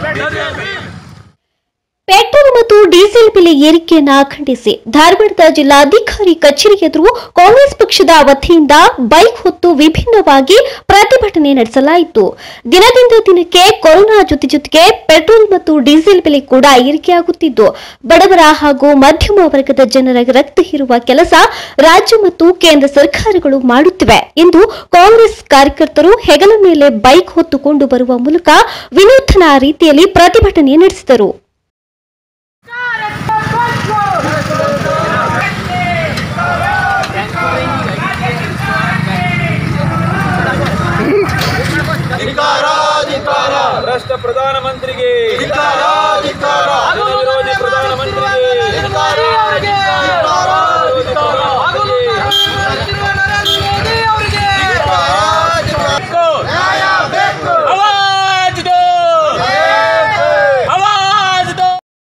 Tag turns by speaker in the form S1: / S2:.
S1: Perdão, petrol ಮತ್ತು diesel ಬೆಲೆ ಏರಿಕೆಯನ್ನು ಖಂಡಿಸಿ ಧಾರವಾಡದ ಜಿಲ್ಲಾಧಿಕಾರಿ ಕಚೇರಿ ಎದುರು ಕಾಂಗ್ರೆಸ್ ಪಕ್ಷದ ವತಿಯಿಂದ ಬೈಕ್ ಹೊತ್ತು ವಿಭಿನ್ನವಾಗಿ ಪ್ರತಿಭಟನೆ ನಡೆಸಲಾಯಿತು. ದಿನದಿಂದ ದಿನಕ್ಕೆ ಕೊರೋನಾ ಜೊತೆ ಜೊತೆಗೆ ಪೆಟ್ರೋಲ್ ಮತ್ತು ಡೀಸೆಲ್ ಬೆಲೆ ಕೂಡ ಏರಿಕೆಯಾಗುತ್ತಿದ್ದು, ಬಡವರ ಹಾಗೂ ಮಧ್ಯಮ ವರ್ಗದ ಜನರ ರಕ್ತ ಹೀರುವ ಕೆಲಸ ರಾಜ್ಯ ಮತ್ತು ಕೇಂದ್ರ ಸರ್ಕಾರಗಳು ಮಾಡುತ್ತಿವೆ ಎಂದು ಕಾಂಗ್ರೆಸ್ ಕಾರ್ಯಕರ್ತರು ಹೆಗಲ ಮೇಲೆ ಬೈಕ್ ಹೊತ್ತುಕೊಂಡು ಬರುವ ಮೂಲಕ ವಿನೂತನ ರೀತಿಯಲ್ಲಿ ಪ್ರತಿಭಟನೆ ನಡೆಸಿದರು. ರಾಷ್ಟ್ರ ಪ್ರಧಾನಮಂತ್ರಿಗೆ